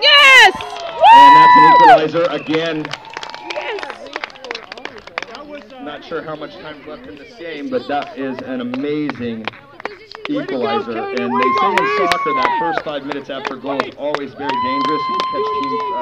Yes! And that's an equalizer again. Yes. Not sure how much time's left in this game, but that is an amazing equalizer. And they say in soccer that first five minutes after a goal is always very dangerous. You catch teams